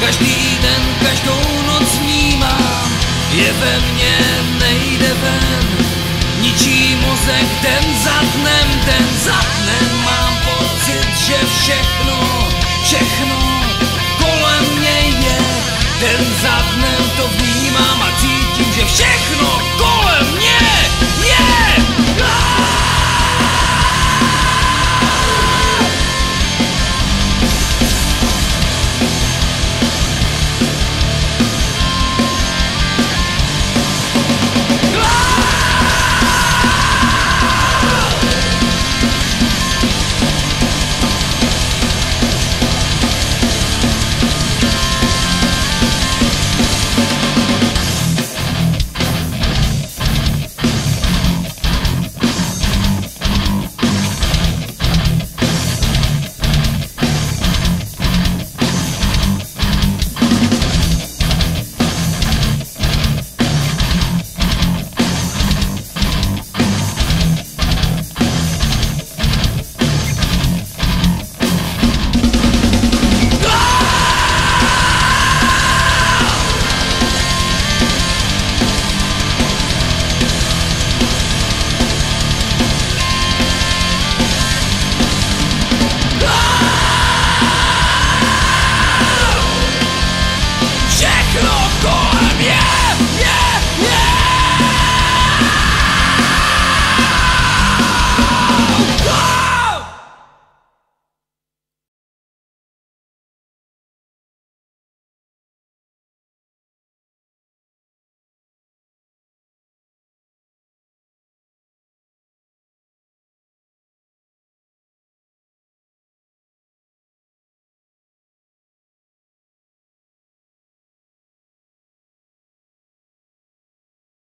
Každý den, každou noc vnímám Je ve mně, nejde ven. Ničí mozek den za dnem, den za dnem. Mám pocit, že všechno, všechno